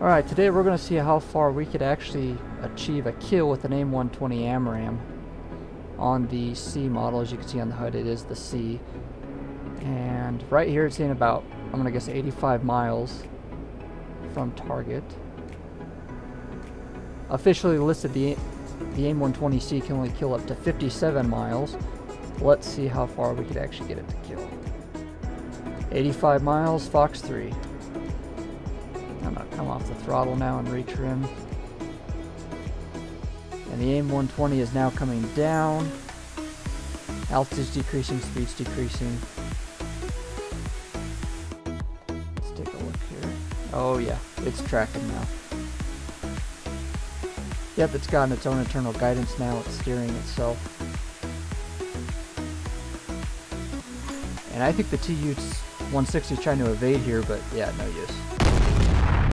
Alright, today we're going to see how far we could actually achieve a kill with an AIM-120 AMRAAM on the C model. As you can see on the HUD, it is the C. And right here it's saying about, I'm going to guess 85 miles from target. Officially listed the, the AIM-120C can only kill up to 57 miles. Let's see how far we could actually get it to kill. 85 miles, Fox 3. I'm gonna come off the throttle now and retrim. And the AIM-120 is now coming down. Altitude's decreasing, speed's decreasing. Let's take a look here. Oh yeah, it's tracking now. Yep, it's gotten its own internal guidance now. It's steering itself. And I think the TU-160 is trying to evade here, but yeah, no use.